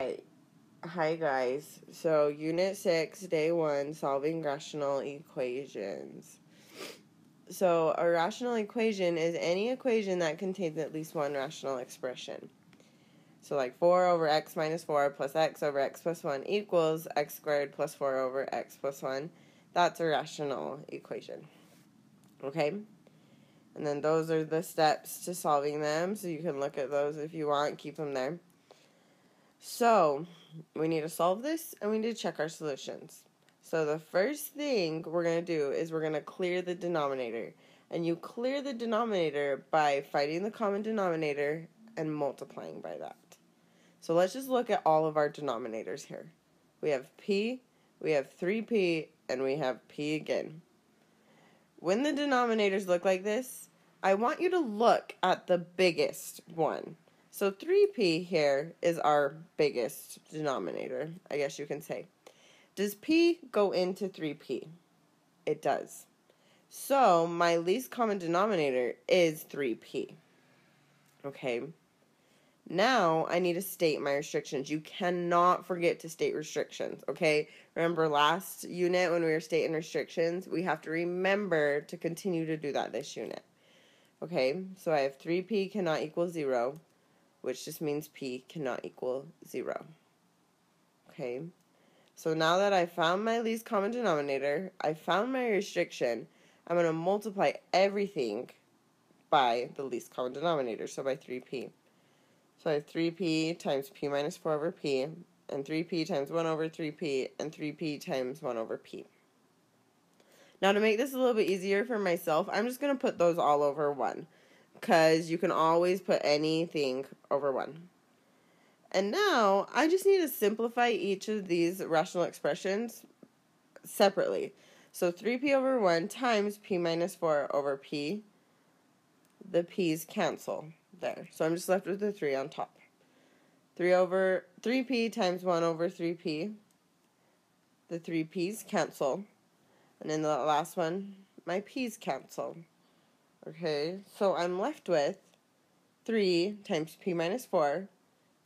Hi guys. So unit 6, day 1, solving rational equations. So a rational equation is any equation that contains at least one rational expression. So like 4 over x minus 4 plus x over x plus 1 equals x squared plus 4 over x plus 1. That's a rational equation. Okay? And then those are the steps to solving them. So you can look at those if you want, keep them there. So, we need to solve this and we need to check our solutions. So the first thing we're going to do is we're going to clear the denominator. And you clear the denominator by finding the common denominator and multiplying by that. So let's just look at all of our denominators here. We have p, we have 3p, and we have p again. When the denominators look like this, I want you to look at the biggest one. So 3p here is our biggest denominator, I guess you can say. Does p go into 3p? It does. So my least common denominator is 3p. Okay. Now I need to state my restrictions. You cannot forget to state restrictions, okay? Remember last unit when we were stating restrictions, we have to remember to continue to do that this unit. Okay, so I have 3p cannot equal 0 which just means p cannot equal 0. Okay, so now that I found my least common denominator, I found my restriction, I'm going to multiply everything by the least common denominator, so by 3p. So I have 3p times p minus 4 over p, and 3p times 1 over 3p, and 3p times 1 over p. Now to make this a little bit easier for myself, I'm just going to put those all over 1 because you can always put anything over 1. And now I just need to simplify each of these rational expressions separately. So 3p over 1 times p minus 4 over p. The p's cancel there. So I'm just left with the 3 on top. 3 over 3p times 1 over 3p. The 3 p's cancel. And in the last one, my p's cancel. Okay, so I'm left with 3 times p minus 4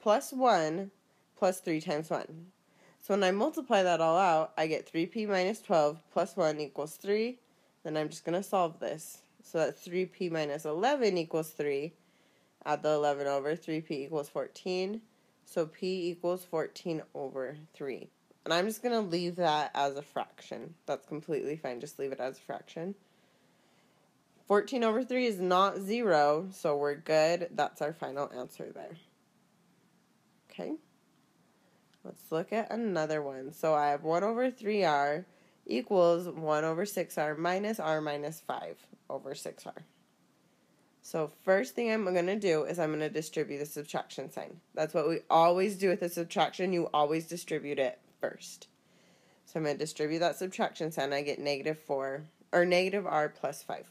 plus 1 plus 3 times 1. So when I multiply that all out, I get 3p minus 12 plus 1 equals 3. Then I'm just going to solve this. So that 3p minus 11 equals 3. Add the 11 over, 3p equals 14. So p equals 14 over 3. And I'm just going to leave that as a fraction. That's completely fine. Just leave it as a fraction. 14 over 3 is not 0, so we're good. That's our final answer there. Okay. Let's look at another one. So I have 1 over 3r equals 1 over 6r minus r minus 5 over 6r. So first thing I'm going to do is I'm going to distribute the subtraction sign. That's what we always do with a subtraction. You always distribute it first. So I'm going to distribute that subtraction sign. I get negative 4, or negative r plus 5.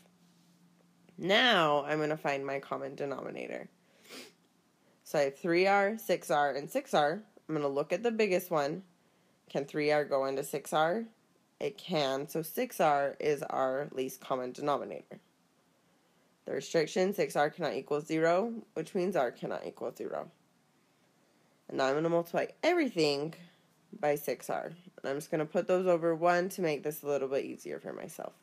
Now I'm going to find my common denominator. So I have 3r, 6r, and 6r. I'm going to look at the biggest one. Can 3r go into 6r? It can. So 6r is our least common denominator. The restriction, 6r cannot equal 0, which means r cannot equal 0. And now I'm going to multiply everything by 6r. And I'm just going to put those over 1 to make this a little bit easier for myself.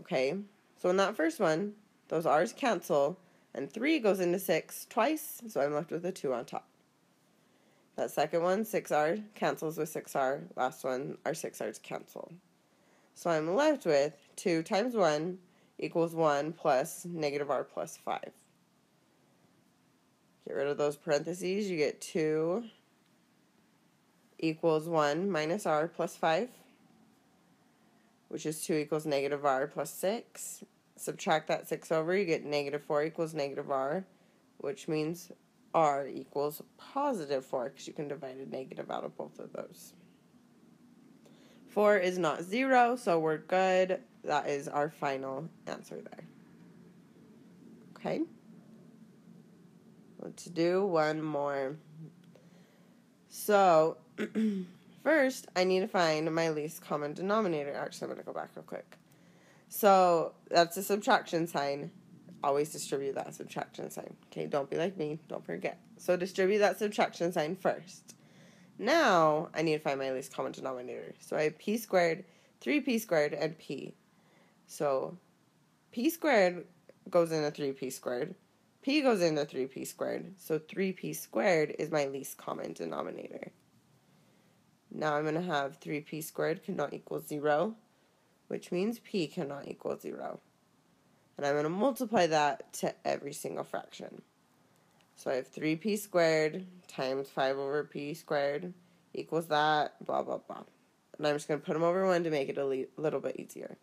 Okay. So in that first one, those r's cancel, and 3 goes into 6 twice, so I'm left with a 2 on top. That second one, 6r, cancels with 6r. Last one, our 6r's cancel. So I'm left with 2 times 1 equals 1 plus negative r plus 5. Get rid of those parentheses, you get 2 equals 1 minus r plus 5 which is 2 equals negative r plus 6. Subtract that 6 over, you get negative 4 equals negative r, which means r equals positive 4, because you can divide a negative out of both of those. 4 is not 0, so we're good. That is our final answer there. Okay? Let's do one more. So, First, I need to find my least common denominator. Actually, I'm going to go back real quick. So, that's a subtraction sign. Always distribute that subtraction sign. Okay, don't be like me. Don't forget. So distribute that subtraction sign first. Now I need to find my least common denominator. So I have p squared, 3p squared, and p. So p squared goes into 3p squared. p goes into 3p squared. So 3p squared is my least common denominator. Now I'm going to have 3p squared cannot equal 0, which means p cannot equal 0. And I'm going to multiply that to every single fraction. So I have 3p squared times 5 over p squared equals that, blah, blah, blah. And I'm just going to put them over 1 to make it a little bit easier.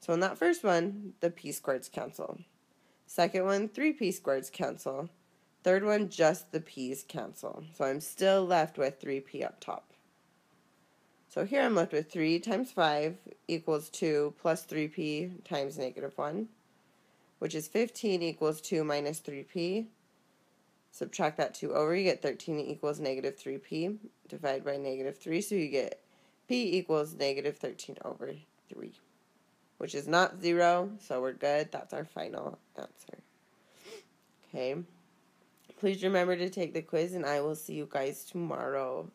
So in that first one, the p squareds cancel. Second one, 3p squareds cancel. Third one, just the p's cancel. So I'm still left with 3p up top. So here I'm left with 3 times 5 equals 2 plus 3p times negative 1, which is 15 equals 2 minus 3p. Subtract that 2 over, you get 13 equals negative 3p. Divide by negative 3, so you get p equals negative 13 over 3, which is not 0, so we're good. That's our final answer. Okay. Please remember to take the quiz, and I will see you guys tomorrow.